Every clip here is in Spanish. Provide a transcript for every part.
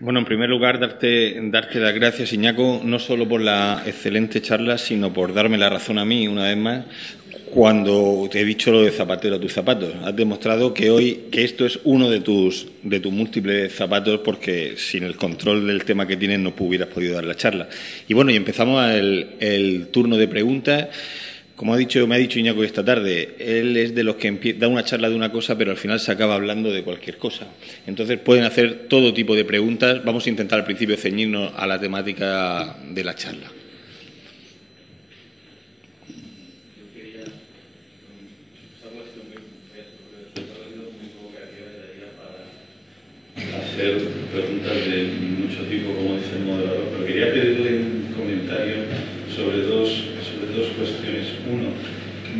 Bueno, en primer lugar, darte, darte las gracias, Iñaco, no solo por la excelente charla, sino por darme la razón a mí, una vez más, cuando te he dicho lo de zapatero a tus zapatos. Has demostrado que hoy, que esto es uno de tus, de tus múltiples zapatos, porque sin el control del tema que tienes no hubieras podido dar la charla. Y bueno, y empezamos el, el turno de preguntas. Como ha dicho, me ha dicho Iñaco esta tarde, él es de los que da una charla de una cosa, pero al final se acaba hablando de cualquier cosa. Entonces pueden hacer todo tipo de preguntas. Vamos a intentar al principio ceñirnos a la temática de la charla. hacer preguntas de mucho tipo, como dice el moderador, pero quería pedirle un comentario sobre dos dos cuestiones. Uno,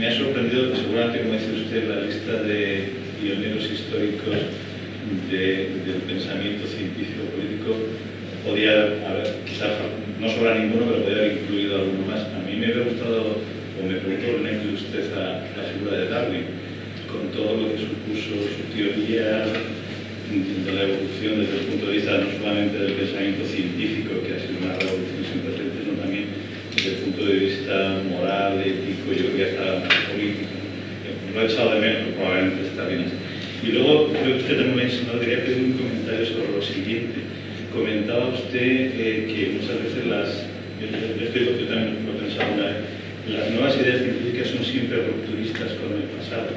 me ha sorprendido, seguramente como dice usted, la lista de pioneros históricos del pensamiento científico político. Podía haber, quizás no sobra ninguno, pero podría haber incluido alguno más. A mí me hubiera gustado, o me preguntó de usted a la figura de Darwin, con todo lo que supuso su teoría de la evolución desde el punto de vista no solamente del pensamiento científico, que ha sido una revolución sin precedentes, sino también desde el punto de vista moral, ético, yo creo que hasta político. Lo he echado de menos, probablemente está bien. Y luego, creo que usted también me enseñó, quería pedir un comentario sobre lo siguiente. Comentaba usted eh, que muchas veces las, yo, estoy, he pensado una vez, las nuevas ideas científicas son siempre rupturistas con el pasado,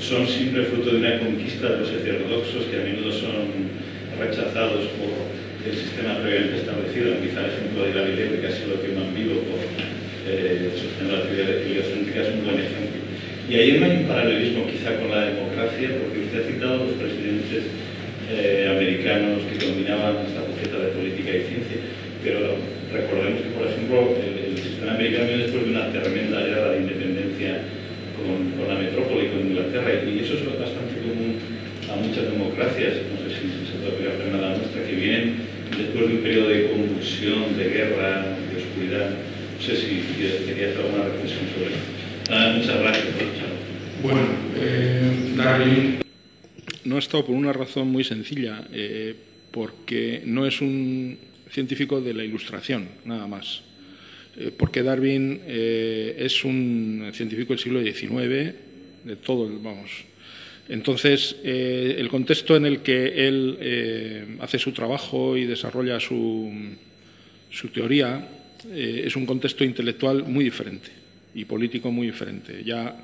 son siempre fruto de una conquista de los heterodoxos que a menudo son rechazados por el sistema previamente establecido. Quizá el ejemplo de Galileo, que ha sido lo que más vivo por eh, sostener la teoría heliocéntrica, es un buen ejemplo. Y ahí hay un paralelismo quizá con la democracia, porque usted ha citado a los presidentes eh, americanos que combinaban esta faceta de política y ciencia, pero recordemos que, por ejemplo, el, el sistema americano después de una tremenda guerra de independencia con, con, la metrópoli, con Inglaterra, y eso es bastante común a muchas democracias, no sé si, se puede aplicar a la nuestra, que vienen después de un periodo de convulsión, de guerra, de oscuridad. No sé si quería hacer alguna reflexión sobre eso. Ah, muchas gracias por escuchar. Bueno, eh, Darwin. No ha estado por una razón muy sencilla, eh, porque no es un científico de la ilustración, nada más. Eh, porque Darwin eh, es un científico del siglo XIX, de todo, el, vamos. Entonces, eh, el contexto en el que él eh, hace su trabajo y desarrolla su, su teoría es un contexto intelectual muy diferente y político muy diferente. Ya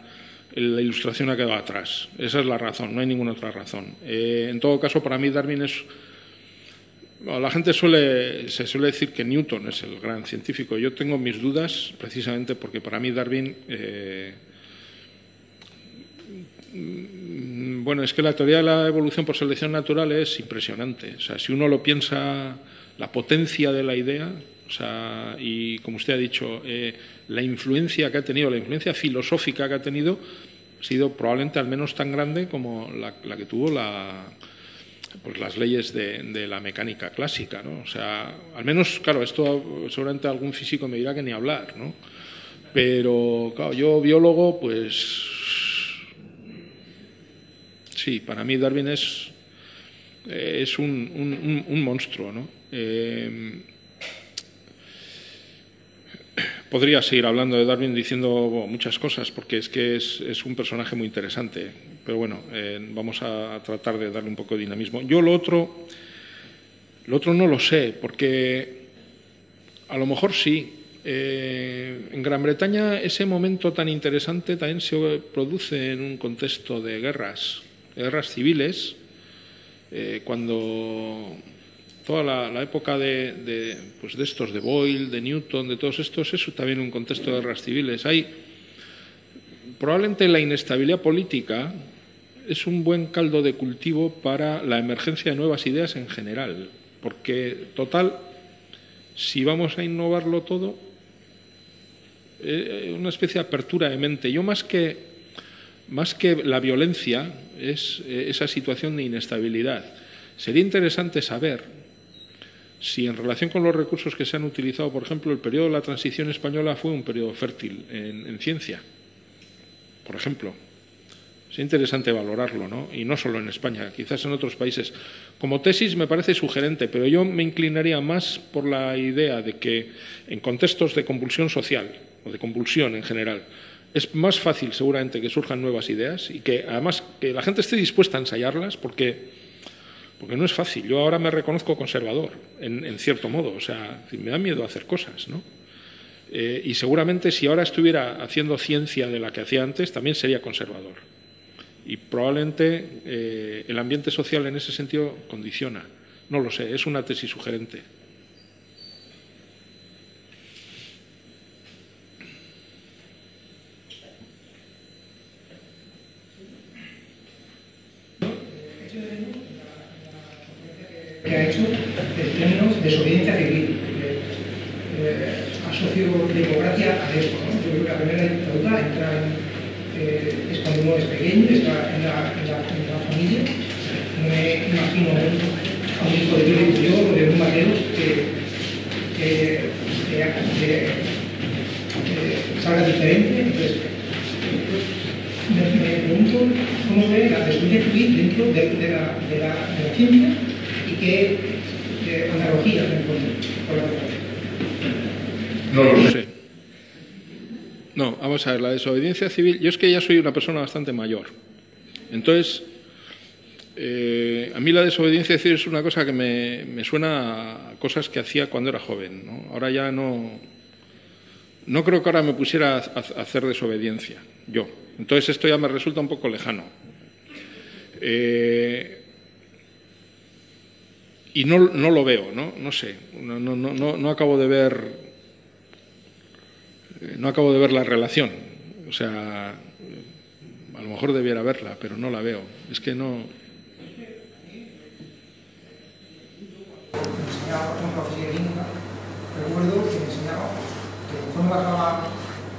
la ilustración ha quedado atrás. Esa es la razón, no hay ninguna otra razón. Eh, en todo caso, para mí Darwin es... La gente suele, se suele decir que Newton es el gran científico. Yo tengo mis dudas precisamente porque para mí Darwin... Eh, bueno, es que la teoría de la evolución por selección natural es impresionante. O sea, si uno lo piensa, la potencia de la idea, o sea, y como usted ha dicho, eh, la influencia que ha tenido, la influencia filosófica que ha tenido, ha sido probablemente al menos tan grande como la, que tuvo la, pues las leyes de, de, la mecánica clásica, ¿no? O sea, al menos, claro, esto seguramente algún físico me dirá que ni hablar, ¿no? Pero, claro, yo biólogo, pues sí, para mí Darwin es, es un, un, un, monstruo, ¿no? Eh, podría seguir hablando de Darwin diciendo muchas cosas, porque es que es, un personaje muy interesante. Pero bueno, eh, vamos a tratar de darle un poco de dinamismo. Yo lo otro, lo otro no lo sé, porque a lo mejor sí. Eh, en Gran Bretaña ese momento tan interesante también se produce en un contexto de guerras, guerras civiles, eh, cuando toda la, época de, pues de, estos, de Boyle, de Newton, de todos estos, es también un contexto de guerras civiles. Hay probablemente la inestabilidad política es un buen caldo de cultivo para la emergencia de nuevas ideas en general, porque total, si vamos a innovarlo todo, eh, una especie de apertura de mente. Yo más que más que la violencia es eh, esa situación de inestabilidad. Sería interesante saber si en relación con los recursos que se han utilizado, por ejemplo, el periodo de la transición española fue un periodo fértil en, en ciencia, por ejemplo. Es interesante valorarlo, ¿no? Y no solo en España, quizás en otros países. Como tesis me parece sugerente, pero yo me inclinaría más por la idea de que en contextos de convulsión social o de convulsión en general, es más fácil seguramente que surjan nuevas ideas y que además que la gente esté dispuesta a ensayarlas porque, porque no es fácil. Yo ahora me reconozco conservador, en, cierto modo, o sea, me da miedo hacer cosas, ¿no? Eh, y seguramente si ahora estuviera haciendo ciencia de la que hacía antes, también sería conservador. Y probablemente eh, el ambiente social en ese sentido condiciona. No lo sé, es una tesis sugerente. Que ha hecho en términos de desobediencia civil. Eh, asocio democracia a esto. ¿no? Yo creo que la primera dictadura entra en, eh, es cuando uno es pequeño, está en la, en la, en la familia. No me imagino a un hijo de Puyol o de un Mateos que, que, que salga diferente. Entonces, me, me, pregunto cómo ve la desobediencia civil dentro de, de, la, de, la, de la ciencia y qué con la no lo sé. No, vamos a ver, la desobediencia civil. Yo es que ya soy una persona bastante mayor. Entonces, eh, a mí la desobediencia civil es una cosa que me, suena a cosas que hacía cuando era joven. ¿no? Ahora ya no. No creo que ahora me pusiera a, hacer desobediencia, yo. Entonces esto ya me resulta un poco lejano. Eh, y no, no, lo veo, ¿no? No sé. No, no, no, no acabo de ver eh, no acabo de ver la relación. O sea, a lo mejor debiera verla, pero no la veo. Es que no. Enseñaba, por ejemplo, física recuerdo que me enseñaba que conforme pasaban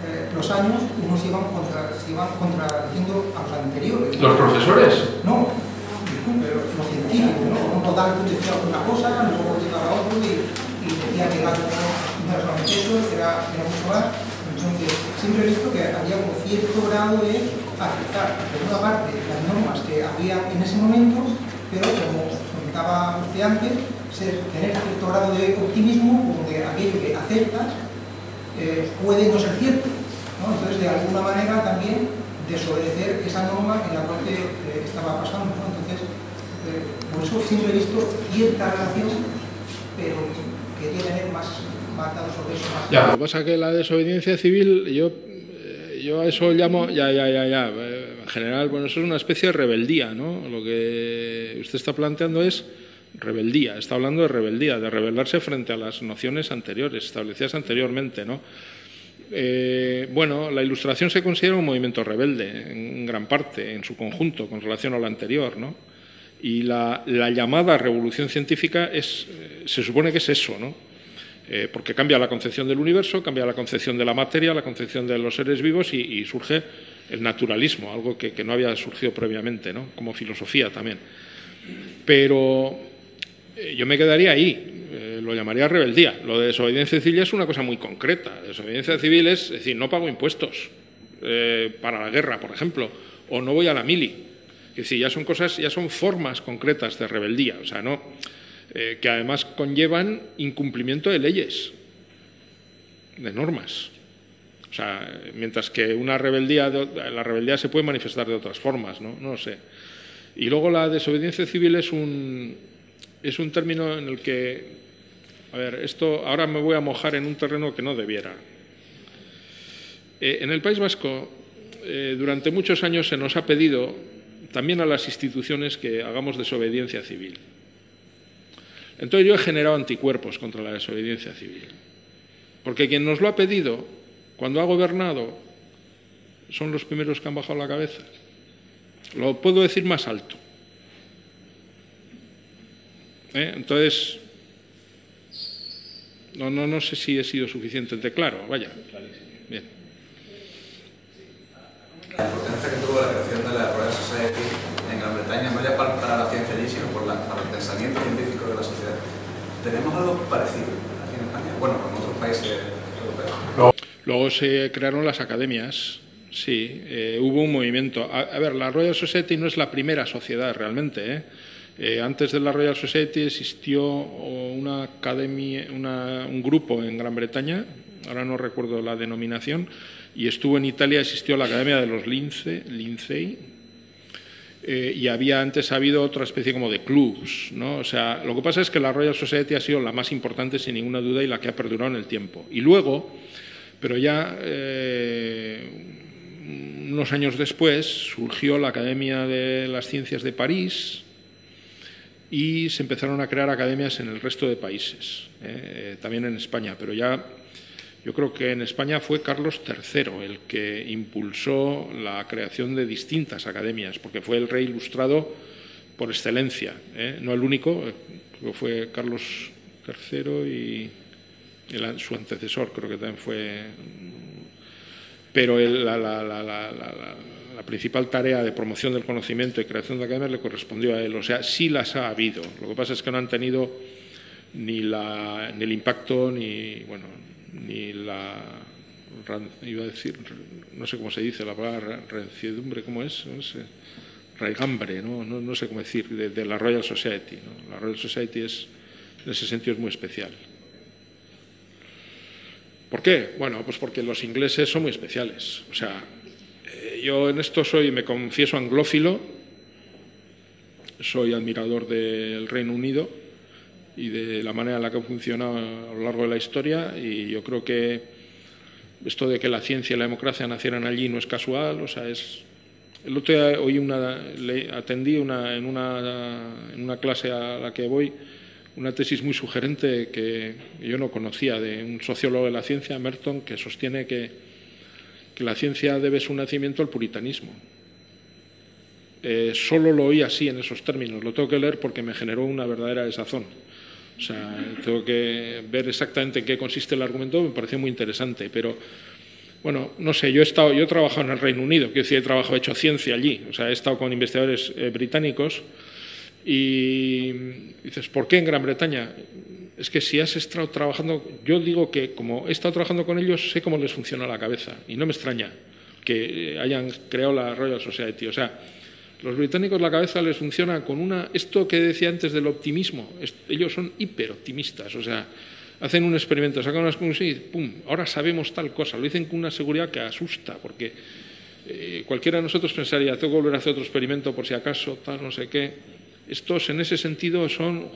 eh, los años, unos iban, contra, se iban contradiciendo a los anteriores. ¿Los profesores? No, disculpe, los científicos, ¿no? Ejemplo, Darwin decía una cosa, luego llegaba otro y, y decía que era, no era solamente eso, era, mucho más siempre he visto que había un cierto grado de aceptar, por una parte, las normas que había en ese momento, pero como comentaba usted antes, ser, tener cierto grado de optimismo, como de aquello que aceptas, eh, puede no ser cierto. ¿no? Entonces, de alguna manera también desobedecer esa norma en la cual te, eh, estaba pasando. ¿no? Eh, por eso siempre he visto cierta relación, pero quería tener más ya, lo que pasa es que la desobediencia civil, yo, eh, yo a eso llamo, ya, ya, ya, ya, en general, bueno, eso es una especie de rebeldía, ¿no? Lo que usted está planteando es rebeldía, está hablando de rebeldía, de rebelarse frente a las nociones anteriores, establecidas anteriormente, ¿no? Eh, bueno, la ilustración se considera un movimiento rebelde, en gran parte, en su conjunto, con relación a lo anterior, ¿no? Y la, la llamada revolución científica es, eh, se supone que es eso, ¿no? Eh, porque cambia la concepción del universo, cambia la concepción de la materia, la concepción de los seres vivos y, surge el naturalismo, algo que, no había surgido previamente, ¿no? como filosofía también. Pero eh, yo me quedaría ahí, lo llamaría rebeldía. Lo de desobediencia civil es una cosa muy concreta. Desobediencia civil es, decir, no pago impuestos para la guerra, por ejemplo, o no voy a la mili. Es decir, ya son cosas, ya son formas concretas de rebeldía. O sea, no eh, que además conllevan incumplimiento de leyes, de normas. O sea, mientras que una rebeldía, la rebeldía se puede manifestar de otras formas, ¿no? No lo sé. Y luego la desobediencia civil es un, es un término en el que, a ver, esto ahora me voy a mojar en un terreno que no debiera. Eh, en el País Vasco, eh, durante muchos años se nos ha pedido también a las instituciones que hagamos desobediencia civil. Entonces yo he generado anticuerpos contra la desobediencia civil. Porque quien nos lo ha pedido, cuando ha gobernado, son los primeros que han bajado la cabeza. Lo puedo decir más alto. ¿Eh? Entonces, no, no, no sé si he sido suficientemente claro. Vaya. Bien. La importancia que tuvo la creación de la Royal Society en Gran Bretaña, no ya para la ciencia allí, sino por la, para el pensamiento científico de la sociedad. ¿Tenemos algo parecido aquí en España? Bueno, con otros países europeos. Luego se crearon las academias, Sí, eh, hubo un movimiento. A, ver, la Royal Society no es la primera sociedad realmente. ¿eh? Eh, antes de la Royal Society existió una academia, un grupo en Gran Bretaña, ahora no recuerdo la denominación, y estuvo en Italia, existió la Academia de los Lince, Lindsay, y había antes habido otra especie como de clubs. ¿no? O sea, lo que pasa es que la Royal Society ha sido la más importante sin ninguna duda y la que ha perdurado en el tiempo. Y luego, pero ya unos años después surgió la Academia de las Ciencias de París y se empezaron a crear academias en el resto de países, eh, también en España, pero ya yo creo que en España fue Carlos III el que impulsó la creación de distintas academias, porque fue el rey ilustrado por excelencia, ¿eh? no el único, fue Carlos III y su antecesor creo que también fue pero la, principal tarea de promoción del conocimiento y creación de academias le correspondió a él. O sea, sí las ha habido. Lo que pasa es que no han tenido ni, el impacto ni, bueno, ni la iba a decir, no sé cómo se dice la palabra renciedumbre, ¿cómo es? No sé, raigambre, ¿no? No, sé cómo decir, de, la Royal Society. La Royal Society es, en ese sentido es muy especial. ¿Por qué? Bueno, pues porque los ingleses son muy especiales. O sea, eh, yo en esto soy, me confieso anglófilo, soy admirador del Reino Unido y de la manera en la que ha funcionado a lo largo de la historia y yo creo que esto de que la ciencia y la democracia nacieran allí no es casual, o sea, es... El otro día oí una, atendí una, en, una, en una clase a la que voy, una tesis muy sugerente que yo no conocía de un sociólogo de la ciencia, Merton, que sostiene que, que la ciencia debe su nacimiento al puritanismo. Eh, solo lo oí así en esos términos, lo tengo que leer porque me generó una verdadera desazón. O sea, tengo que ver exactamente en qué consiste el argumento, me pareció muy interesante, pero bueno, no sé, yo he estado, yo he trabajado en el Reino Unido, quiero decir, he trabajado, he hecho ciencia allí, o sea, he estado con investigadores eh, británicos y dices, ¿por qué en Gran Bretaña? Es que si has estado trabajando, yo digo que como he estado trabajando con ellos, sé cómo les funciona la cabeza y no me extraña que hayan creado la Royal Society. O sea, los británicos la cabeza les funciona con una, esto que decía antes del optimismo, ellos son hiperoptimistas, o sea, hacen un experimento, sacan unas conclusiones y ¡pum! Ahora sabemos tal cosa, lo dicen con una seguridad que asusta, porque eh, cualquiera de nosotros pensaría, tengo que volver a hacer otro experimento por si acaso, tal, no sé qué estos en ese sentido son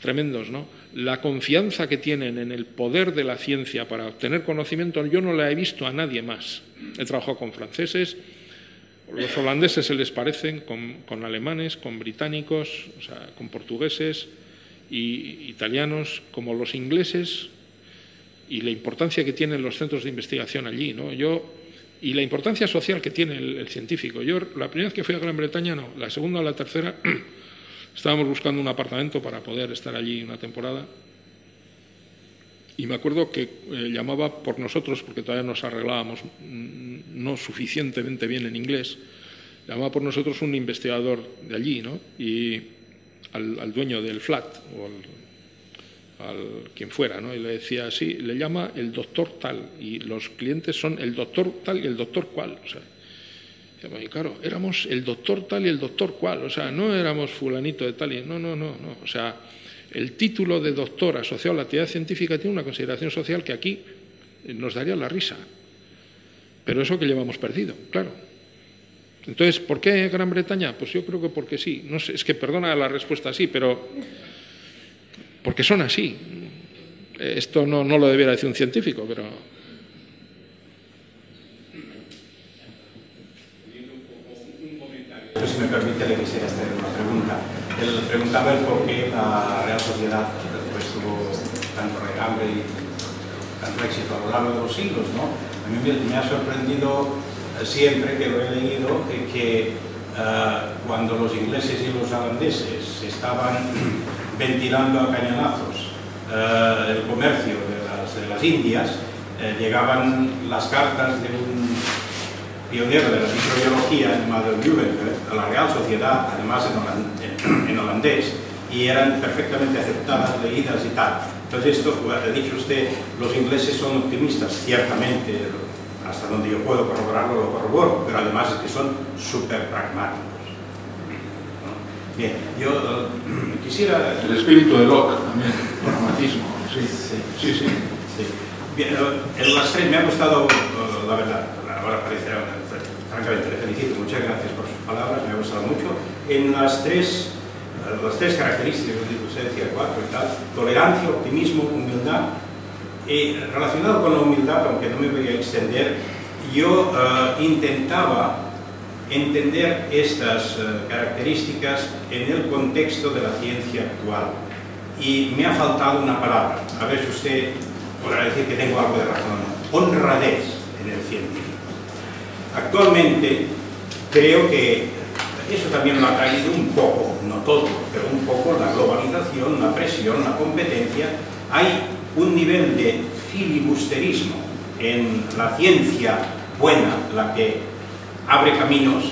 tremendos, ¿no? La confianza que tienen en el poder de la ciencia para obtener conocimiento, yo no la he visto a nadie más. He trabajado con franceses, los holandeses se les parecen, con, alemanes, con británicos, con portugueses y italianos, como los ingleses, y la importancia que tienen los centros de investigación allí, ¿no? Yo y la importancia social que tiene el, científico. Yo la primera vez que fui a Gran Bretaña, no, la segunda o la tercera, estábamos buscando un apartamento para poder estar allí una temporada. Y me acuerdo que eh, llamaba por nosotros, porque todavía nos arreglábamos mm, no suficientemente bien en inglés, llamaba por nosotros un investigador de allí, ¿no? Y al, al dueño del flat, o al, quien fuera, ¿no? Y le decía así, le llama el doctor tal, y los clientes son el doctor tal y el doctor cual. O sea, y claro, éramos el doctor tal y el doctor cual, o sea, no éramos fulanito de tal y no, no, no, no. O sea, el título de doctor asociado a la actividad científica tiene una consideración social que aquí nos daría la risa. Pero eso que llevamos perdido, claro. Entonces, ¿por qué Gran Bretaña? Pues yo creo que porque sí. No sé, es que perdona la respuesta así, pero porque son así. Esto no, no lo debiera decir un científico, pero si me permite, le quisiera hacer. Él preguntaba el por qué la Real Sociedad pues, tuvo tanto regambre y tanto éxito a lo largo de los siglos. ¿no? A mí me, ha sorprendido eh, siempre que lo he leído que uh, cuando los ingleses y los holandeses estaban ventilando a cañonazos eh, el comercio de las, de las Indias, llegaban las cartas de un pionero de la microbiología llamado Juvenker a la Real Sociedad, además en, holandés, y eran perfectamente aceptadas, leídas y tal. Entonces esto, ha dicho usted, los ingleses son optimistas, ciertamente hasta donde yo puedo corroborarlo, lo corroboro, pero además es que son súper pragmáticos. Bien, yo eh, quisiera... El espíritu de Locke también, el pragmatismo, sí, Sí, sí, sí. sí. Bien, eh, en las tres me ha gustado, eh, la verdad, ahora parecerá, francamente, le felicito, muchas gracias por sus palabras, me ha gustado mucho. En las tres, las tres características, digo, usted decía cuatro y tal, tolerancia, optimismo, humildad, y relacionado con la humildad, aunque no me voy a extender, yo eh, intentaba entender estas eh, características en el contexto de la ciencia actual. Y me ha faltado una palabra. A ver si usted podrá decir que tengo algo de razón. Honradez en el científico. Actualmente creo que eso también lo ha traído un poco, no todo, pero un poco la globalización, la presión, la competencia. Hay un nivel de filibusterismo en la ciencia buena, la que abre caminos,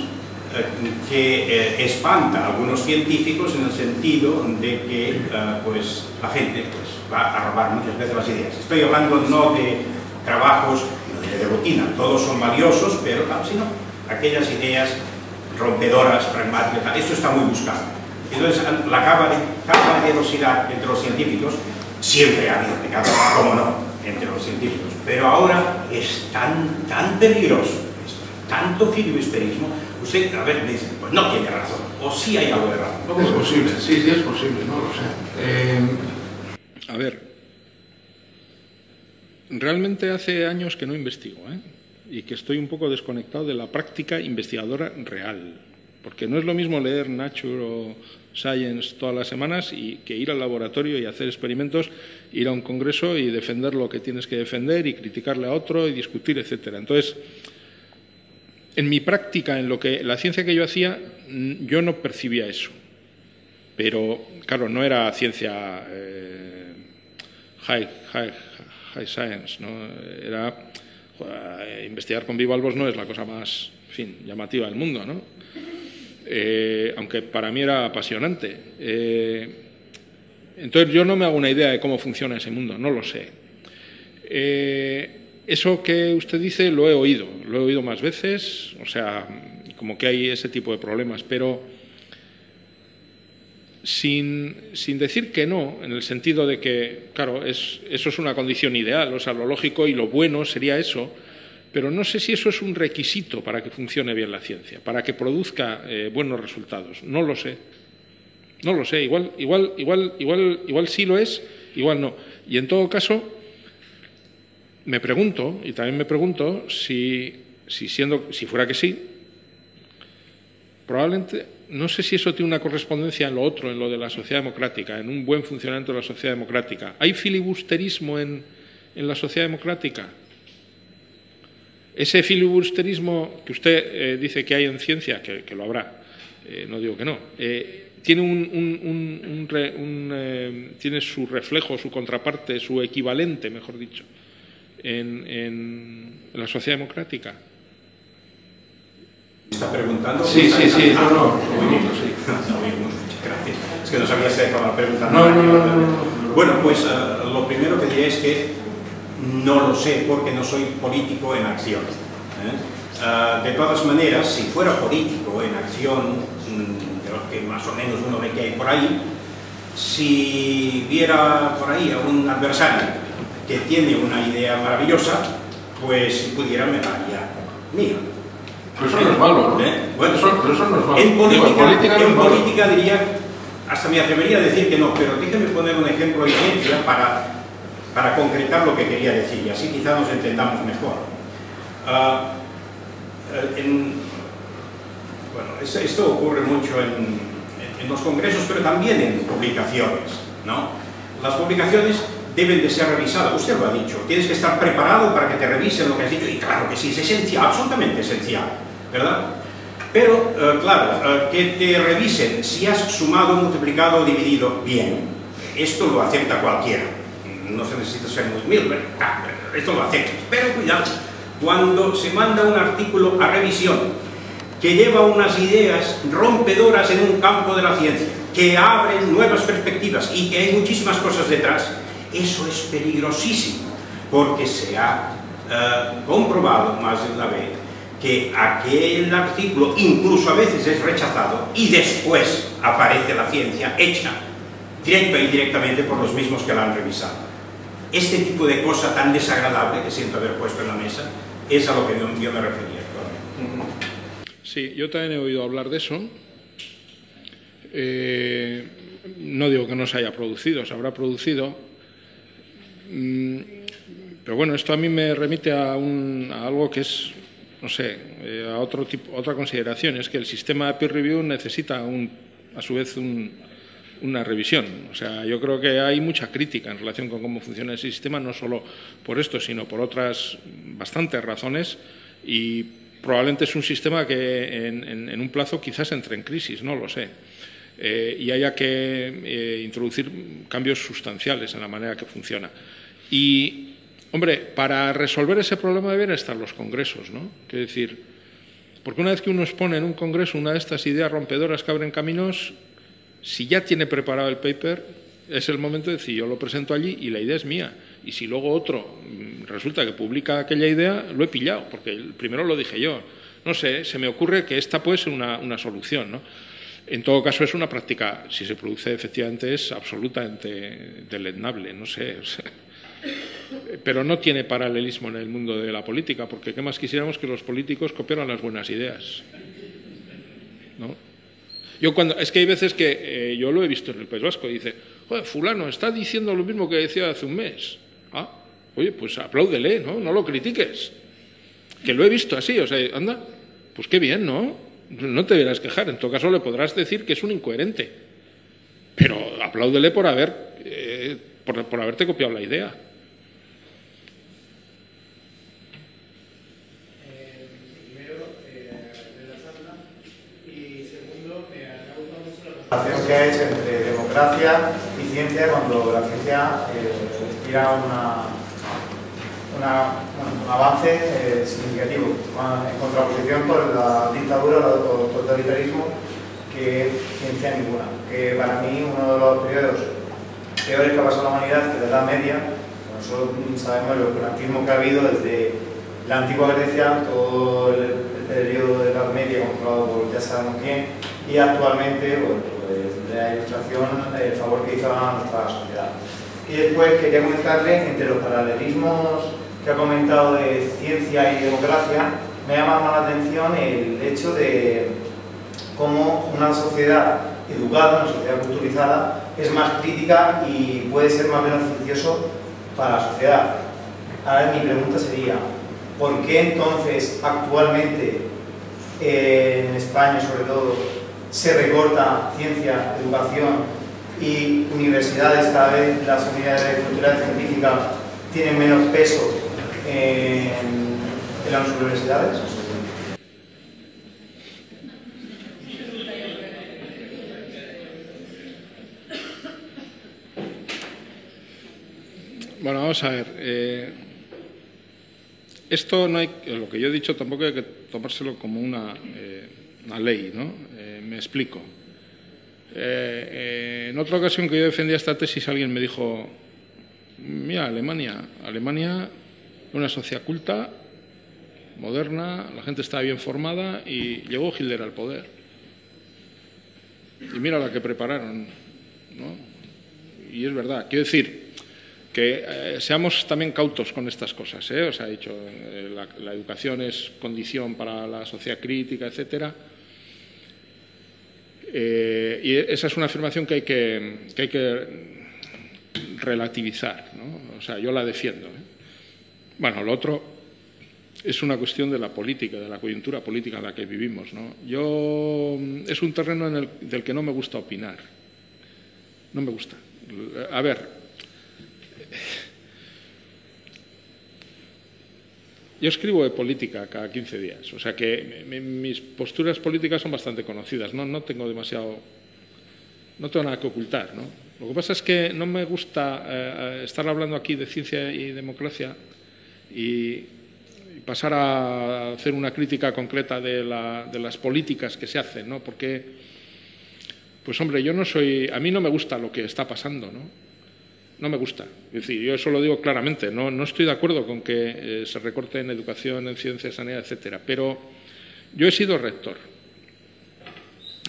eh, que eh, espanta a algunos científicos en el sentido de que eh, pues, la gente pues, va a robar muchas veces las ideas. Estoy hablando no de trabajos de, de rutina, todos son valiosos, pero claro, sino aquellas ideas rompedoras, pragmáticas, esto está muy buscado. Entonces, la caballerosidad entre los científicos siempre ha habido pecado, como no, entre los científicos, pero ahora es tan, tan peligroso, es tanto filibusterismo, usted a ver me dice, pues no tiene razón, o sí hay algo de razón. Es posible, sí, sí es posible, no lo sé. Eh, A ver, realmente hace años que no investigo ¿eh? y que estoy un poco desconectado de la práctica investigadora real, porque no es lo mismo leer Nature o Science todas las semanas y que ir al laboratorio y hacer experimentos, ir a un congreso y defender lo que tienes que defender y criticarle a otro y discutir, etcétera. Entonces, en mi práctica, en lo que la ciencia que yo hacía, mm, yo no percibía eso. Pero, claro, no era ciencia eh, high, high, high science, ¿no? Era joder, investigar con bivalvos no es la cosa más, fin, llamativa del mundo, ¿no? Eh, aunque para mí era apasionante. Eh, entonces yo no me hago una idea de cómo funciona ese mundo, no lo sé. Eh, eso que usted dice lo he oído, lo he oído más veces, o sea, como que hay ese tipo de problemas, pero sin, sin decir que no, en el sentido de que, claro, es, eso es una condición ideal, o sea, lo lógico y lo bueno sería eso, pero no sé si eso es un requisito para que funcione bien la ciencia, para que produzca eh, buenos resultados. No lo sé. No lo sé. Igual, igual, igual, igual, igual sí lo es, igual no. Y en todo caso, me pregunto, y también me pregunto, si, si, siendo, si fuera que sí, probablemente, no sé si eso tiene una correspondencia en lo otro, en lo de la sociedad democrática, en un buen funcionamiento de la sociedad democrática. ¿Hay filibusterismo en, en la sociedad democrática? Ese filibusterismo que usted eh, dice que hay en ciencia, que, que lo habrá, eh, no digo que no, eh, tiene, un, un, un, tiene su reflejo, su contraparte, su equivalente, mejor dicho, en, en la sociedad democrática. ¿Está preguntando? sí, sí, sí, no, no, Muy bien, sí. Muchas gracias. Es que no sabía si acababa preguntando. No, no, no, no, no. Bueno, pues uh, lo primero que diré es que no lo sé porque no soy político en acción. ¿eh? Uh, de todas maneras, si fuera político en acción, mm, de lo que más o menos uno ve que hay por ahí, si viera por ahí a un adversario que tiene una idea maravillosa, pues si pudiera me daría mía. Pero eso no es malo, ¿no? ¿Eh? Bueno, Eso- pero eso no es malo. En política, Digo, en política no en malo. política diría, hasta me atrevería a decir que no, pero déjeme poner un ejemplo de ciencia para, para concretar lo que quería decir y así quizá nos entendamos mejor. Eh, en- bueno, es- esto ocurre mucho en- en los congresos, pero también en publicaciones. ¿no? Las publicaciones deben de ser revisadas, usted lo ha dicho, tienes que estar preparado para que te revisen lo que has dicho, y claro que sí, es esencial, absolutamente esencial, ¿verdad? Pero, eh, claro, eh, que te revisen si has sumado, multiplicado o dividido bien. Esto lo acepta cualquiera. No se necesita ser muy humilde, ah, esto lo aceptas. Pero cuidado, cuando se manda un artículo a revisión que lleva unas ideas rompedoras en un campo de la ciencia, que abren nuevas perspectivas y que hay muchísimas cosas detrás, eso es peligrosísimo, porque se ha eh, comprobado más de una vez que aquel artículo incluso a veces es rechazado y después aparece la ciencia hecha directa y indirectamente por los mismos que la han revisado. Este tipo de cosa tan desagradable que siento haber puesto en la mesa es a lo que yo, yo me refería. Sí, yo también he oído hablar de eso. Eh, no digo que no se haya producido, se habrá producido. Mm, pero bueno, esto a mí me remite a, un, a algo que es, no sé, eh, otro tipo, otra consideración. Es que el sistema peer review necesita, un, a su vez, un, una revisión. O sea, yo creo que hay mucha crítica en relación con cómo funciona el sistema, no solo por esto, sino por otras bastantes razones. Y probablemente es un sistema que en, un plazo quizás entre en crisis, no lo sé. Eh, y haya que eh, introducir cambios sustanciales en la manera que funciona. Y, hombre, para resolver ese problema deben estar los congresos, ¿no? Quiero decir, porque una vez que uno expone en un congreso una de estas ideas rompedoras que abren caminos, si ya tiene preparado el paper, es el momento de decir, yo lo presento allí y la idea es mía. Y si luego otro mm, resulta que publica aquella idea, lo he pillado, porque primero lo dije yo. No sé, se me ocurre que esta puede ser una, solución. ¿no? En todo caso, es una práctica, si se produce efectivamente, es absolutamente deleznable, no sé. Pero no tiene paralelismo en el mundo de la política, porque ¿qué más quisiéramos que los políticos copiaran las buenas ideas? ¿No? Yo cuando, es que hay veces que eh, yo lo he visto en el País Vasco, y dice, Joder, fulano está diciendo lo mismo que decía hace un mes. Ah, oye, pues apláudele, ¿no? No lo critiques. Que lo he visto así, o sea, anda, pues qué bien, ¿no? No te deberás quejar, en todo caso le podrás decir que es un incoherente. Pero apláudele por haber, eh, por haberte copiado la idea. Ha hecho entre democracia y ciencia cuando la ciencia eh, inspira una, un avance eh, significativo, en contraposición con la dictadura o el totalitarismo que ciencia ninguna. Que para mí uno de los periodos peores que ha pasado la humanidad, que es la Media, nosotros sabemos el oscurantismo que ha habido desde la antigua Grecia, todo el, periodo de la Media controlado por ya sabemos quién, y actualmente pues, la ilustración el favor que hizo a nuestra sociedad. Y después quería comentarle, entre los paralelismos que ha comentado de ciencia y democracia, me llama más la atención el hecho de cómo una sociedad educada, una sociedad culturizada, es más crítica y puede ser más beneficioso para la sociedad. Ahora mi pregunta sería, ¿por qué entonces actualmente eh, en España sobre todo se recorta ciencia, educación y universidades, cada vez las unidades culturales científicas tienen menos peso en, las universidades. Bueno, vamos a ver. Eh, esto no hay, lo que yo he dicho tampoco hay que tomárselo como una, eh, una ley, ¿no? Explico. Eh, eh, en otra ocasión que yo defendía esta tesis, alguien me dijo, mira, Alemania, Alemania una sociedad culta, moderna, la gente estaba bien formada y llegó Hitler al poder. Y mira la que prepararon. ¿no? Y es verdad, quiero decir que eh, seamos también cautos con estas cosas. ¿eh? Os ha dicho, la, la, educación es condición para la sociedad crítica, etcétera. Eh, y esa es una afirmación que hay que, hay que relativizar. ¿no? O sea, yo la defiendo. ¿eh? Bueno, lo otro es una cuestión de la política, de la coyuntura política en la que vivimos. ¿no? Yo, es un terreno en el, del que no me gusta opinar. No me gusta. A ver, Yo escribo de política cada 15 días, o sea que mis posturas políticas son bastante conocidas, no, no tengo demasiado, no tengo nada que ocultar. ¿no? Lo que pasa es que no me gusta eh, estar hablando aquí de ciencia y democracia y, pasar a hacer una crítica concreta de, de, las políticas que se hacen, ¿no? porque, pues hombre, yo no soy, a mí no me gusta lo que está pasando, ¿no? No me gusta. Es decir, yo eso lo digo claramente, no, no estoy de acuerdo con que eh, se recorte en educación, en ciencia, sanidad, etcétera, pero yo he sido rector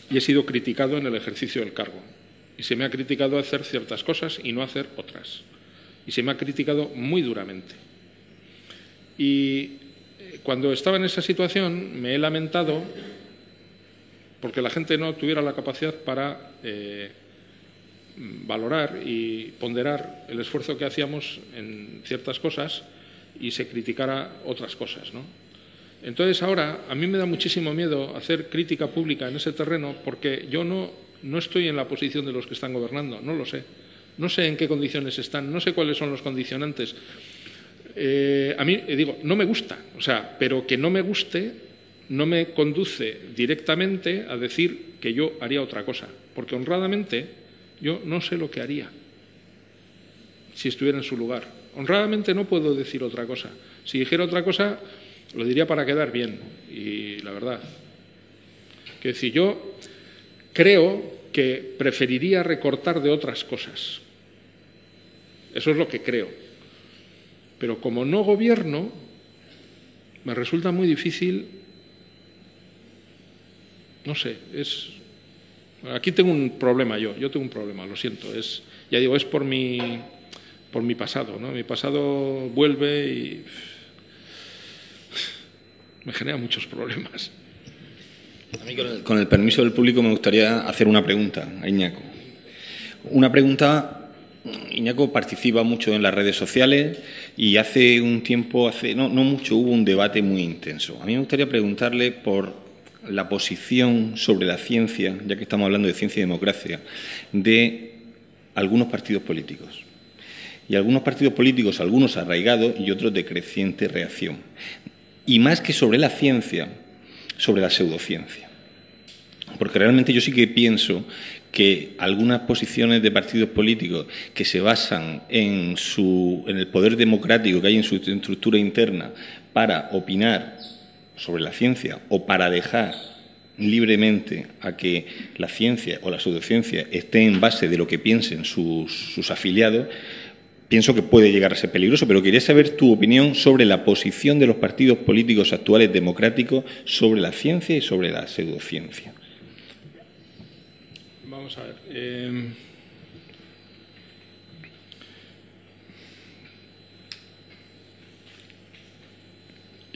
y he sido criticado en el ejercicio del cargo. Y se me ha criticado hacer ciertas cosas y no hacer otras. Y se me ha criticado muy duramente. Y eh, cuando estaba en esa situación me he lamentado porque la gente no tuviera la capacidad para eh, valorar y ponderar el esfuerzo que hacíamos en ciertas cosas y se criticara otras cosas. ¿no? Entonces ahora a mí me da muchísimo miedo hacer crítica pública en ese terreno porque yo no, no estoy en la posición de los que están gobernando, no lo sé. No sé en qué condiciones están, no sé cuáles son los condicionantes. Eh, a mí, eh, digo, no me gusta, o sea, pero que no me guste no me conduce directamente a decir que yo haría otra cosa, porque honradamente yo no sé lo que haría si estuviera en su lugar. Honradamente no puedo decir otra cosa. Si dijera otra cosa, lo diría para quedar bien, y la verdad. Que decir, yo creo que preferiría recortar de otras cosas. Eso es lo que creo. Pero como no gobierno, me resulta muy difícil, no sé, es... Aquí tengo un problema yo, yo tengo un problema, lo siento, es, ya digo, es por mi, por mi pasado, ¿no? Mi pasado vuelve y me genera muchos problemas. A mí, con el, permiso del público, me gustaría hacer una pregunta a Iñaco. Una pregunta Iñaco participa mucho en las redes sociales y hace un tiempo, hace no, no, mucho, hubo un debate muy intenso. A mí me gustaría preguntarle por la posición sobre la ciencia, ya que estamos hablando de ciencia y democracia, de algunos partidos políticos. Y algunos partidos políticos, algunos arraigados y otros de creciente reacción. Y más que sobre la ciencia, sobre la pseudociencia. Porque realmente yo sí que pienso que algunas posiciones de partidos políticos que se basan en, su, en el poder democrático que hay en su estructura interna para opinar sobre la ciencia o para dejar libremente a que la ciencia o la pseudociencia esté en base de lo que piensen sus, sus afiliados, pienso que puede llegar a ser peligroso, pero quería saber tu opinión sobre la posición de los partidos políticos actuales democráticos sobre la ciencia y sobre la pseudociencia. Vamos a ver. Eh,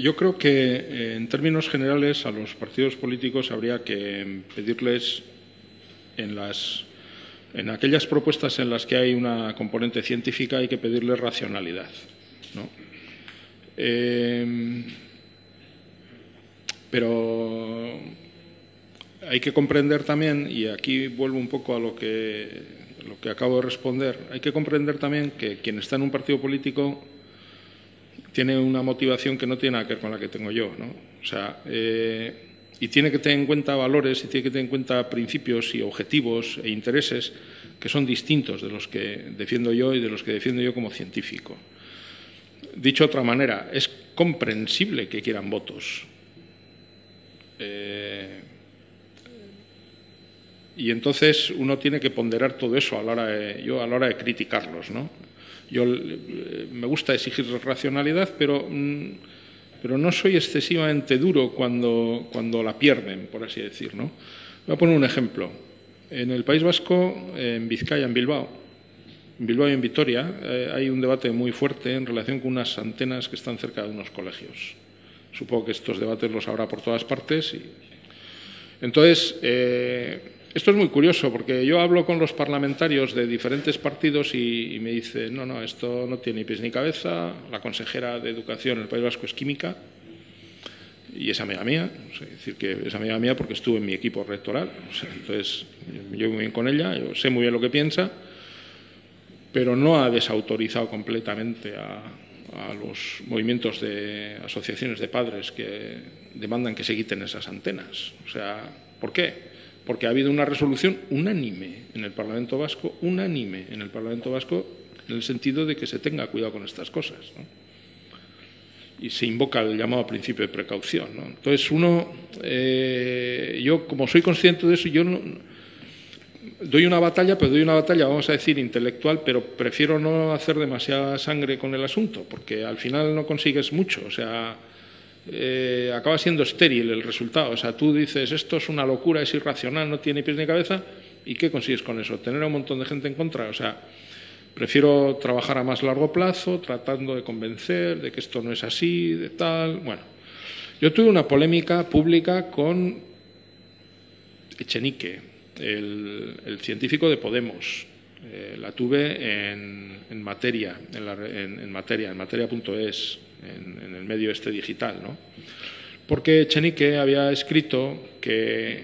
yo creo que eh, en términos generales a los partidos políticos habría que pedirles en las en aquellas propuestas en las que hay una componente científica hay que pedirles racionalidad. Eh, pero hay que comprender también, y aquí vuelvo un poco a lo que acabo de responder, hay que comprender también que quien está en un partido político tiene una motivación que no tiene nada que ver con la que tengo yo. ¿no? O sea, eh, y tiene que tener en cuenta valores y tiene que tener en cuenta principios y objetivos e intereses que son distintos de los que defiendo yo y de los que defiendo yo como científico. Dicho de otra manera, es comprensible que quieran votos. Eh, y entonces uno tiene que ponderar todo eso a la hora de, yo a la hora de criticarlos, ¿no? Yo eh, me gusta exigir racionalidad, pero, mm, pero no soy excesivamente duro cuando, cuando la pierden, por así decir, ¿no? Voy a poner un ejemplo. En el País Vasco, en Vizcaya, en Bilbao, en Bilbao y en Vitoria, eh, hay un debate muy fuerte en relación con unas antenas que están cerca de unos colegios. Supongo que estos debates los habrá por todas partes. Y... Entonces, eh, esto es muy curioso porque yo hablo con los parlamentarios de diferentes partidos y, me dicen, no, no, esto no tiene ni pies ni cabeza, la consejera de Educación en el País Vasco es química y es amiga mía, o sea, decir que es amiga mía porque estuvo en mi equipo rectoral, o sea, entonces yo muy bien con ella, yo sé muy bien lo que piensa, pero no ha desautorizado completamente a, a los movimientos de asociaciones de padres que demandan que se quiten esas antenas. O sea, ¿por qué? Porque ha habido una resolución unánime en el Parlamento Vasco, unánime en el Parlamento Vasco, en el sentido de que se tenga cuidado con estas cosas. ¿no? Y se invoca el llamado principio de precaución. ¿no? Entonces, uno, eh, yo como soy consciente de eso, yo no, doy una batalla, pero doy una batalla, vamos a decir, intelectual, pero prefiero no hacer demasiada sangre con el asunto, porque al final no consigues mucho. O sea, eh, acaba siendo estéril el resultado. O sea, tú dices, esto es una locura, es irracional, no tiene pies ni cabeza, ¿y qué consigues con eso? Tener a un montón de gente en contra. O sea, prefiero trabajar a más largo plazo, tratando de convencer de que esto no es así, de tal. Bueno, yo tuve una polémica pública con Echenique, el, científico de Podemos. Eh, la tuve en, materia, en, materia, en materia.es, en, el medio este digital, ¿no? Porque Echenique había escrito que,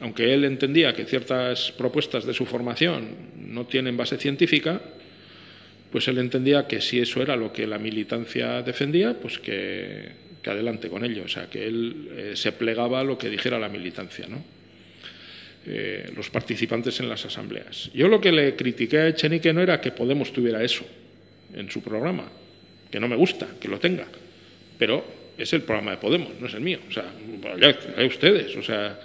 aunque él entendía que ciertas propuestas de su formación no tienen base científica, pues él entendía que si eso era lo que la militancia defendía, pues que, adelante con ello, o sea, que él eh, se plegaba a lo que dijera la militancia, ¿no? Eh, los participantes en las asambleas. Yo lo que le critiqué a Echenique no era que Podemos tuviera eso en su programa, que no me gusta que lo tenga, pero es el programa de Podemos, no es el mío. O sea, ya, ustedes, o sea,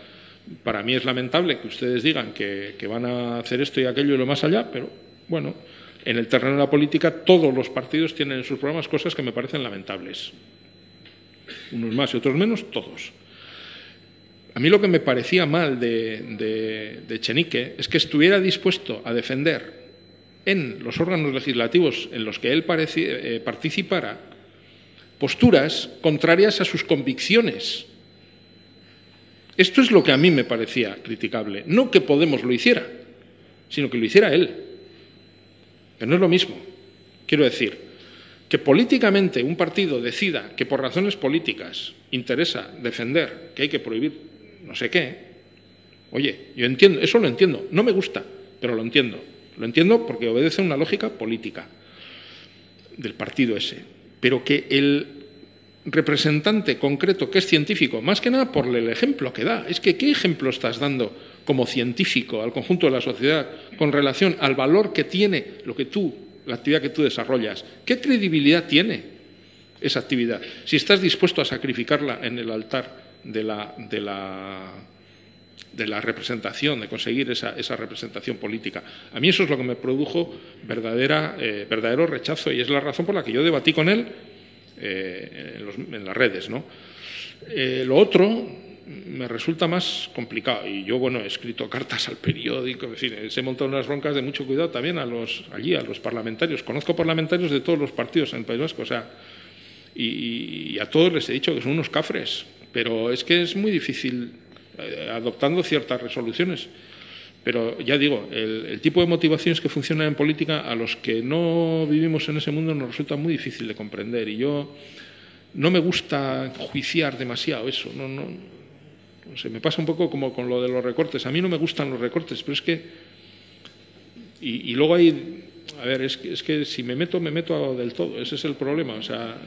para mí es lamentable que ustedes digan que, van a hacer esto y aquello y lo más allá, pero bueno, en el terreno de la política todos los partidos tienen en sus programas cosas que me parecen lamentables. Unos más y otros menos, todos. A mí lo que me parecía mal de, Chenique es que estuviera dispuesto a defender en los órganos legislativos en los que él eh, participara posturas contrarias a sus convicciones. Esto es lo que a mí me parecía criticable. No que Podemos lo hiciera, sino que lo hiciera él. Pero no es lo mismo. Quiero decir, que políticamente un partido decida que por razones políticas interesa defender que hay que prohibir no sé qué. Oye, yo entiendo, eso lo entiendo, no me gusta, pero lo entiendo. Lo entiendo porque obedece a una lógica política del partido ese. Pero que el representante concreto que es científico, más que nada por el ejemplo que da, es que ¿qué ejemplo estás dando como científico al conjunto de la sociedad con relación al valor que tiene lo que tú, la actividad que tú desarrollas? ¿Qué credibilidad tiene esa actividad? Si estás dispuesto a sacrificarla en el altar de la, de la, de la representación, de conseguir esa, esa, representación política. A mí eso es lo que me produjo verdadera, eh, verdadero rechazo y es la razón por la que yo debatí con él eh, en, las redes. ¿no? Eh, lo otro me resulta más complicado y yo, bueno, he escrito cartas al periódico, en fin, se montado unas broncas de mucho cuidado también a los, allí, a los parlamentarios. Conozco parlamentarios de todos los partidos en el País Vasco, o sea, y, a todos les he dicho que son unos cafres, pero es que es muy difícil adoptando ciertas resoluciones. Pero ya digo, el, tipo de motivaciones que funcionan en política a los que no vivimos en ese mundo nos resulta muy difícil de comprender. Y yo no me gusta juiciar demasiado eso. No, no, no me pasa un poco como con lo de los recortes. A mí no me gustan los recortes, pero es que. Y, luego hay. A ver, es que, es que si me meto, me meto del todo. Ese es el problema. O sea.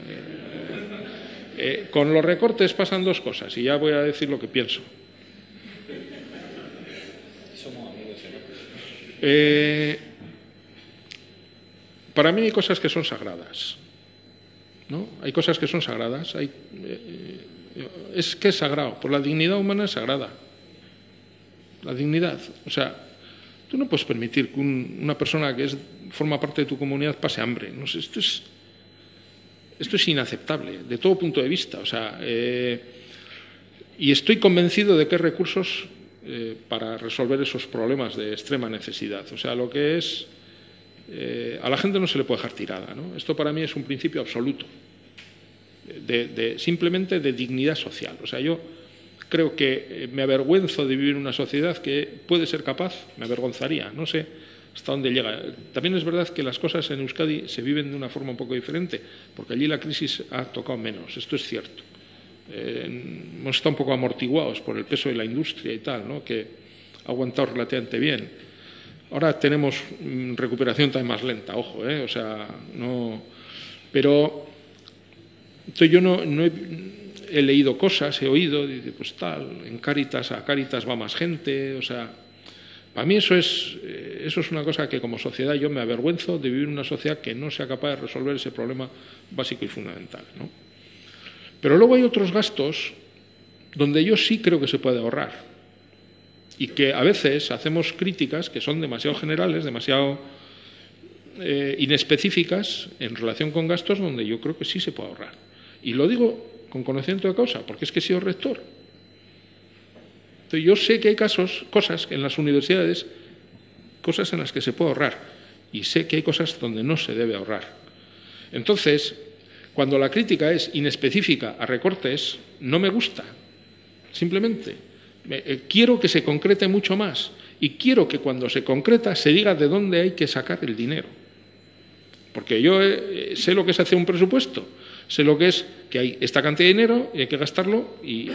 Eh, con los recortes pasan dos cosas, y ya voy a decir lo que pienso. Eh, para mí hay cosas que son sagradas. ¿no? Hay cosas que son sagradas. Hay, eh, es que es sagrado. Por la dignidad humana es sagrada. La dignidad. O sea, tú no puedes permitir que una persona que es, forma parte de tu comunidad pase hambre. No sé, esto es inaceptable, de todo punto de vista. O sea, eh, y estoy convencido de que recursos eh, para resolver esos problemas de extrema necesidad. O sea, lo que es. Eh, a la gente no se le puede dejar tirada. ¿no? Esto para mí es un principio absoluto, de, simplemente de dignidad social. O sea, yo creo que me avergüenzo de vivir en una sociedad que puede ser capaz, me avergonzaría, no sé hasta dónde llega. También es verdad que las cosas en Euskadi se viven de una forma un poco diferente, porque allí la crisis ha tocado menos, esto es cierto. Eh, hemos estado un poco amortiguados por el peso de la industria y tal, ¿no? que ha aguantado relativamente bien. Ahora tenemos mm, recuperación también más lenta, ojo, ¿eh? o sea, no. Pero entonces yo no, no he, leído cosas, he oído, dice, pues tal, en Cáritas, a Cáritas va más gente, o sea, a mí eso es, eh, eso es una cosa que como sociedad yo me avergüenzo de vivir en una sociedad que no sea capaz de resolver ese problema básico y fundamental. ¿no? Pero luego hay otros gastos donde yo sí creo que se puede ahorrar. y que a veces hacemos críticas que son demasiado generales, demasiado eh, inespecíficas en relación con gastos donde yo creo que sí se puede ahorrar. Y lo digo con conocimiento de causa, porque es que he sido rector. Entonces, yo sé que hay casos, cosas en las universidades, cosas en las que se puede ahorrar, y sé que hay cosas donde no se debe ahorrar. Entonces, cuando la crítica es inespecífica a recortes, no me gusta. Simplemente eh, quiero que se concrete mucho más y quiero que cuando se concreta se diga de dónde hay que sacar el dinero. Porque yo eh, sé lo que es hacer un presupuesto, sé lo que es que hay esta cantidad de dinero y hay que gastarlo y,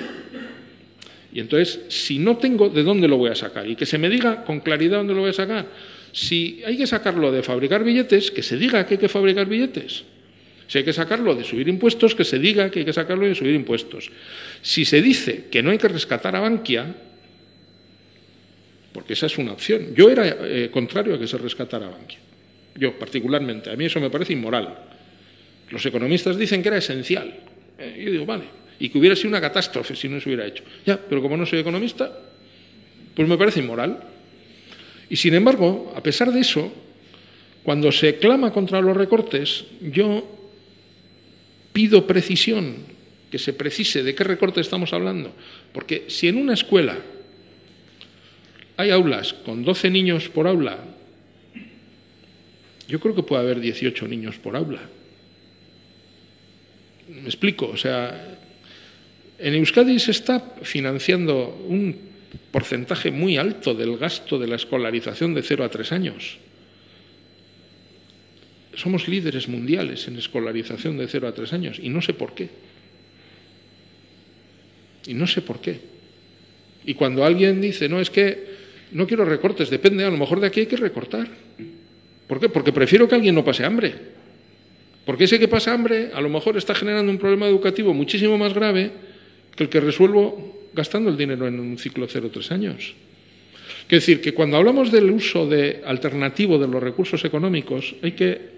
y entonces si no tengo de dónde lo voy a sacar y que se me diga con claridad dónde lo voy a sacar, si hay que sacarlo de fabricar billetes, que se diga que hay que fabricar billetes. Si hay que sacarlo de subir impuestos, que se diga que hay que sacarlo de subir impuestos. Si se dice que no hay que rescatar a Bankia, porque esa es una opción. Yo era eh, contrario a que se rescatara a Bankia. Yo, particularmente. A mí eso me parece inmoral. Los economistas dicen que era esencial. Eh, yo digo, vale. Y que hubiera sido una catástrofe si no se hubiera hecho. Ya, pero como no soy economista, pues me parece inmoral. Y sin embargo, a pesar de eso, cuando se clama contra los recortes, yo pido precisión, que se precise de qué recorte estamos hablando. Porque si en una escuela hay aulas con 12 niños por aula, yo creo que puede haber 18 niños por aula. Me explico, o sea, en Euskadi se está financiando un porcentaje muy alto del gasto de la escolarización de 0 a 3 años. Somos líderes mundiales en escolarización de 0 a 3 años y no sé por qué. Y no sé por qué. Y cuando alguien dice, no, es que no quiero recortes, depende, a lo mejor de aquí hay que recortar. ¿Por qué? Porque prefiero que alguien no pase hambre. Porque ese que pasa hambre a lo mejor está generando un problema educativo muchísimo más grave que el que resuelvo gastando el dinero en un ciclo cero tres años. Quiero decir que cuando hablamos del uso de alternativo de los recursos económicos, hay que,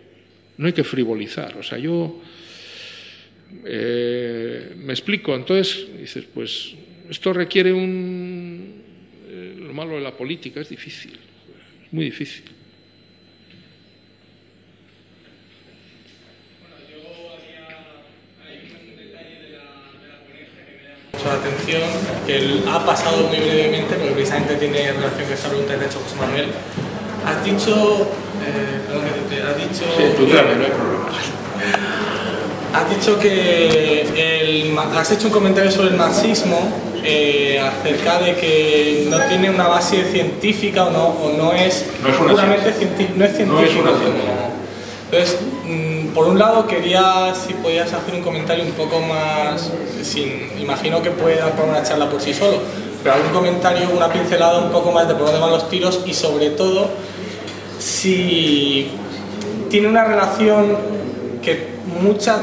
no hay que frivolizar. O sea, yo eh, me explico. Entonces dices, pues esto requiere un. Eh, lo malo de la política es difícil, es muy difícil. la atención, que ha pasado muy brevemente, porque precisamente tiene relación con esta pregunta que ha hecho José Manuel. Has dicho, eh, has dicho, sí, tú no hay problema. Has dicho que el, has hecho un comentario sobre el marxismo eh, acerca de que no tiene una base científica o no, o no es, no es puramente científico. No es científico. No es una Entonces, mm, por un lado quería si podías hacer un comentario un poco más, sin, imagino que puede dar para una charla por sí solo, pero algún comentario, una pincelada un poco más de por dónde van los tiros y sobre todo si tiene una relación que mucha,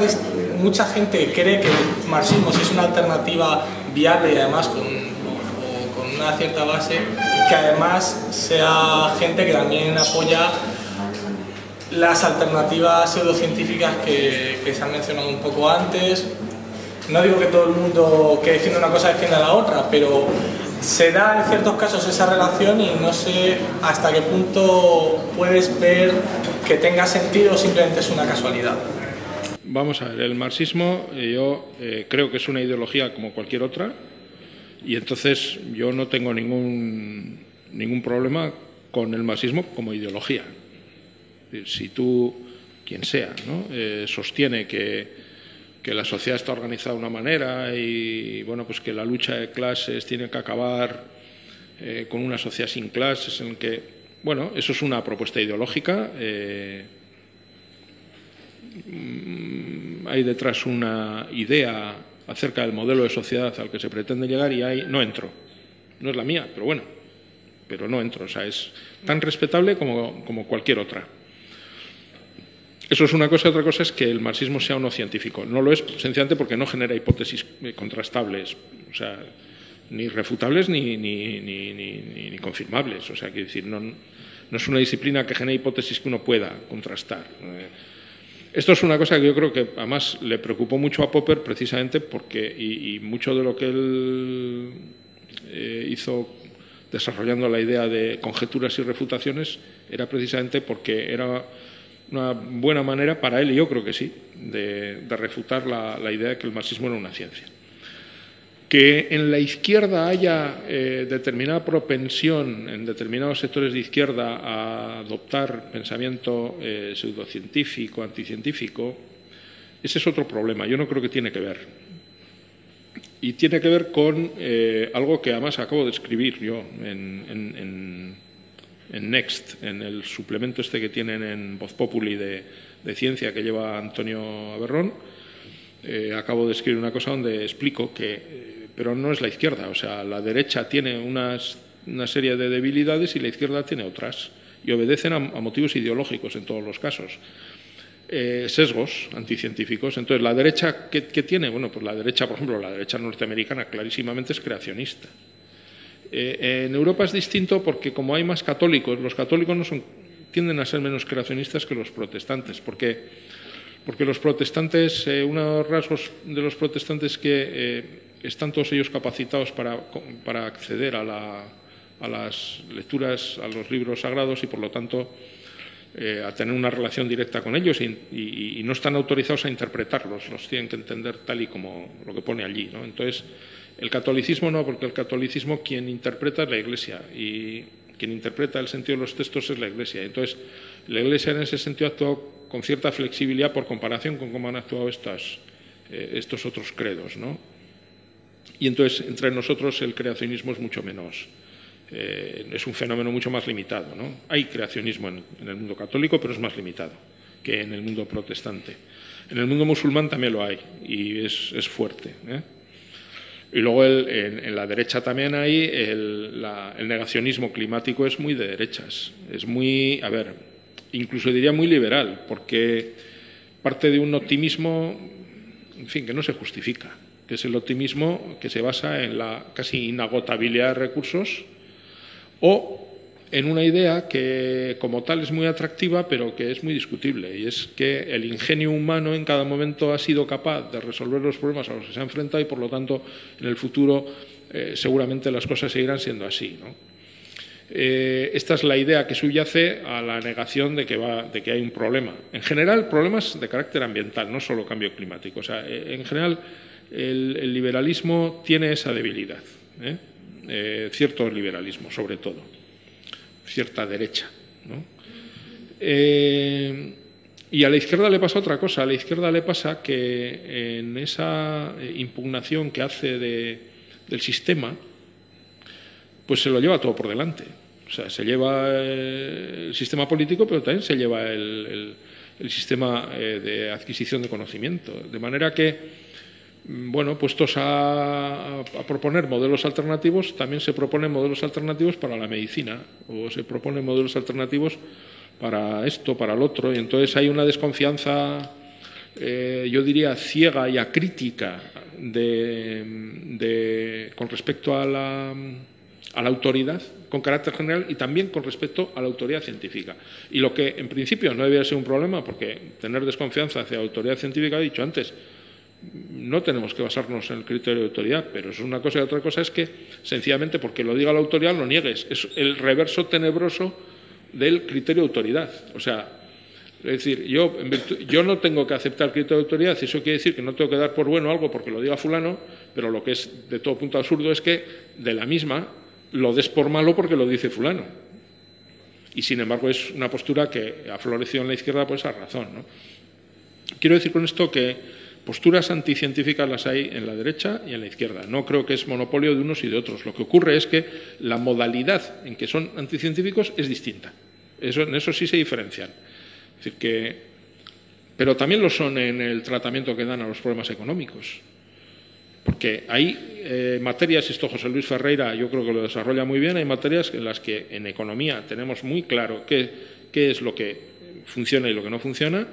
mucha gente cree que el marxismo es una alternativa viable y además con, con una cierta base, y que además sea gente que también apoya las alternativas pseudocientíficas que, que se han mencionado un poco antes. No digo que todo el mundo que defiende una cosa defienda la otra, pero se da en ciertos casos esa relación y no sé hasta qué punto puedes ver que tenga sentido o simplemente es una casualidad. Vamos a ver, el marxismo eh, yo eh, creo que es una ideología como cualquier otra y entonces yo no tengo ningún, ningún problema con el marxismo como ideología. Si tú, quien sea, eh, sostiene que, que, la sociedad está organizada de una manera y bueno, pues que la lucha de clases tiene que acabar eh, con una sociedad sin clases, en que, bueno, eso es una propuesta ideológica. Eh, hay detrás una idea acerca del modelo de sociedad al que se pretende llegar y ahí no entro. No es la mía, pero bueno, pero no entro. O sea, es tan respetable como, como cualquier otra. Eso es una cosa, otra cosa es que el marxismo sea o no científico. No lo es sencillamente porque no genera hipótesis contrastables, o sea, ni refutables ni, ni, ni, ni, confirmables. O sea, quiero decir, no, no es una disciplina que genere hipótesis que uno pueda contrastar. Esto es una cosa que yo creo que además le preocupó mucho a Popper precisamente porque, y, y mucho de lo que él eh, hizo desarrollando la idea de conjeturas y refutaciones era precisamente porque era una buena manera para él, y yo creo que sí, de, refutar la, idea de que el marxismo era una ciencia. Que en la izquierda haya eh, determinada propensión en determinados sectores de izquierda a adoptar pensamiento eh, pseudocientífico, anticientífico, ese es otro problema. Yo no creo que tiene que ver. Y tiene que ver con eh, algo que además acabo de escribir yo en en Next, en el suplemento este que tienen en Voz Populi de, ciencia que lleva Antonio Aberrón, eh, acabo de escribir una cosa donde explico que, eh, pero no es la izquierda, o sea, la derecha tiene unas, una serie de debilidades y la izquierda tiene otras, y obedecen a, motivos ideológicos en todos los casos. Eh, sesgos anticientíficos. Entonces, ¿la derecha ¿qué, tiene? Bueno, pues la derecha, por ejemplo, la derecha norteamericana clarísimamente es creacionista. Eh, en Europa es distinto porque como hay más católicos, los católicos no son, tienden a ser menos creacionistas que los protestantes, porque, porque los protestantes, eh, uno de los rasgos de los protestantes es que eh, están todos ellos capacitados para, para acceder a, la, a, las lecturas, a los libros sagrados y por lo tanto a tener una relación directa con ellos y, y, no están autorizados a interpretarlos, los tienen que entender tal y como lo que pone allí. ¿no? Entonces, el catolicismo no, porque el catolicismo quien interpreta es la Iglesia y quien interpreta el sentido de los textos es la Iglesia. Entonces, la Iglesia en ese sentido actuado con cierta flexibilidad por comparación con cómo han actuado estas, eh, estos otros credos. ¿no? Y entonces, entre nosotros, el creacionismo es mucho menos. Eh, es un fenómeno mucho más limitado. ¿no? Hay creacionismo en, el mundo católico, pero es más limitado que en el mundo protestante. En el mundo musulmán también lo hay y es, es fuerte. ¿eh? Y luego en, la derecha también hay el, negacionismo climático es muy de derechas, es muy, a ver, incluso diría muy liberal, porque parte de un optimismo, en fin, que no se justifica, que es el optimismo que se basa en la casi inagotabilidad de recursos o en una idea que como tal es muy atractiva, pero que es muy discutible, y es que el ingenio humano en cada momento ha sido capaz de resolver los problemas a los que se ha enfrentado y, por lo tanto, en el futuro eh, seguramente las cosas seguirán siendo así. Eh, esta es la idea que subyace a la negación de que, va, de que hay un problema. En general, problemas de carácter ambiental, no solo cambio climático. O sea, eh, en general, el, liberalismo tiene esa debilidad, cierto liberalismo, sobre todo cierta derecha. Eh, y a la izquierda le pasa otra cosa. A la izquierda le pasa que en esa impugnación que hace del sistema, pues se lo lleva todo por delante. O sea, se lleva el sistema político, pero también se lleva el, sistema eh, de adquisición de conocimiento. De manera que bueno, puestos a, proponer modelos alternativos, también se proponen modelos alternativos para la medicina o se proponen modelos alternativos para esto, para el otro, y entonces hay una desconfianza, eh, yo diría, ciega y acrítica de, con respecto a la, a la autoridad con carácter general y también con respecto a la autoridad científica. Y lo que en principio no debería ser un problema, porque tener desconfianza hacia la autoridad científica, he dicho antes, no tenemos que basarnos en el criterio de autoridad, pero es una cosa y otra cosa es que sencillamente porque lo diga la autoridad lo niegues. Es el reverso tenebroso del criterio de autoridad. O sea, es decir, yo, yo no tengo que aceptar criterio de autoridad, eso quiere decir que no tengo que dar por bueno algo porque lo diga fulano, pero lo que es de todo punto absurdo es que de la misma lo des por malo porque lo dice fulano. Y sin embargo es una postura que ha florecido en la izquierda por esa razón. Quiero decir con esto que Posturas anticientíficas las hay en la derecha y en la izquierda. No creo que es monopolio de unos y de otros. Lo que ocurre es que la modalidad en que son anticientíficos es distinta. Eso, en eso sí se diferencian. decir que, pero también lo son en el tratamiento que dan a los problemas económicos. Porque hay eh, materias, esto José Luis Ferreira yo creo que lo desarrolla muy bien, hay materias en las que en economía tenemos muy claro qué es lo que funciona y lo que no funciona,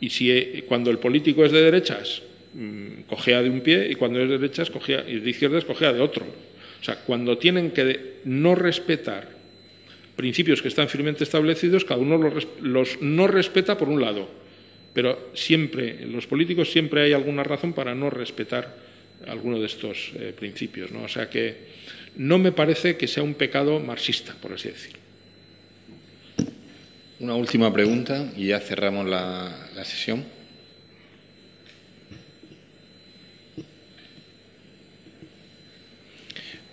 y si eh, cuando el político es de derechas, mm, cogea de un pie y cuando es de derechas cogea, y de izquierdas cogea de otro. O sea, cuando tienen que no respetar principios que están firmemente establecidos, cada uno los, no respeta por un lado, pero siempre, los políticos siempre hay alguna razón para no respetar alguno de estos eh, principios. ¿no? O sea que No me parece que sea un pecado marxista, por así decirlo. Una última pregunta y ya cerramos la, sesión.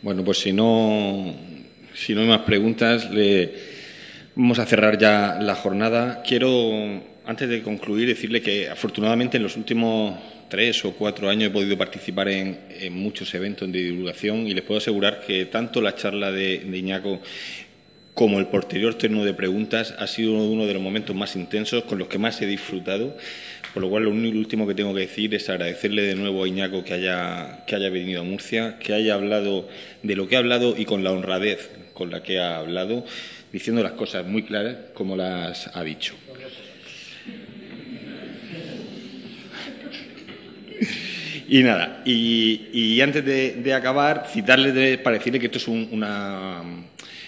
Bueno, pues si no, si no hay más preguntas, vamos a cerrar ya la jornada. Quiero, antes de concluir, decirle que afortunadamente en los últimos tres o cuatro años he podido participar en, en muchos eventos de divulgación y les puedo asegurar que tanto la charla de, de Iñaco como el posterior turno de preguntas ha sido uno de los momentos más intensos, con los que más he disfrutado. Por lo cual, lo último que tengo que decir es agradecerle de nuevo a Iñaco que haya, que haya venido a Murcia, que haya hablado de lo que ha hablado y con la honradez con la que ha hablado, diciendo las cosas muy claras como las ha dicho. Y nada, y, y antes de, de acabar, citarles de, para decirle que esto es un, una,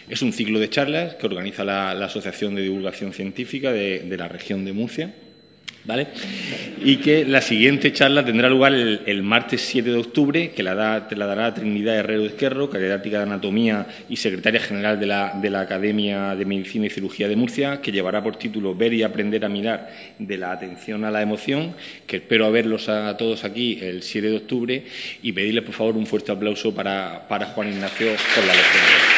es un ciclo de charlas que organiza la, Asociación de Divulgación Científica de, la región de Murcia. ¿Vale? Y que la siguiente charla tendrá lugar el, martes 7 de octubre, que la, da, la dará Trinidad Herrero Izquierro, catedrática de Anatomía y secretaria general de la, de la Academia de Medicina y Cirugía de Murcia, que llevará por título Ver y aprender a mirar de la atención a la emoción, que espero verlos a todos aquí el 7 de octubre y pedirles por favor un fuerte aplauso para, para Juan Ignacio por la lección.